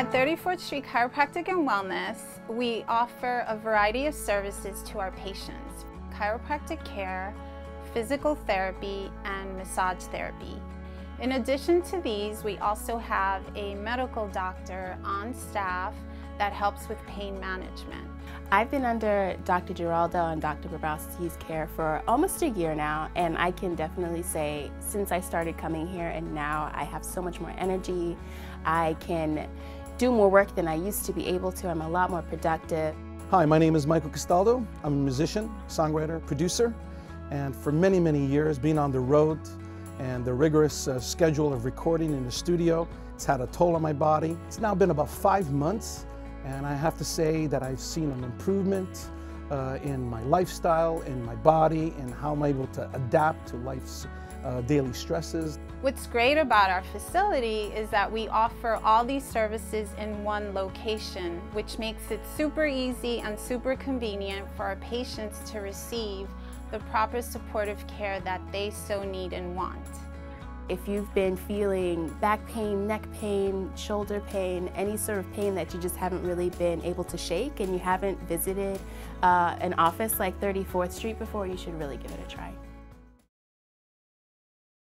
At 34th Street Chiropractic and Wellness, we offer a variety of services to our patients. Chiropractic care, physical therapy, and massage therapy. In addition to these, we also have a medical doctor on staff that helps with pain management. I've been under Dr. Giraldo and Dr. Bobrowski's care for almost a year now, and I can definitely say since I started coming here and now I have so much more energy. I can do more work than I used to be able to. I'm a lot more productive. Hi, my name is Michael Castaldo. I'm a musician, songwriter, producer, and for many, many years, being on the road and the rigorous uh, schedule of recording in the studio, it's had a toll on my body. It's now been about five months, and I have to say that I've seen an improvement uh, in my lifestyle, in my body, and how I'm able to adapt to life's uh, daily stresses. What's great about our facility is that we offer all these services in one location, which makes it super easy and super convenient for our patients to receive the proper supportive care that they so need and want. If you've been feeling back pain, neck pain, shoulder pain, any sort of pain that you just haven't really been able to shake and you haven't visited uh, an office like 34th Street before, you should really give it a try.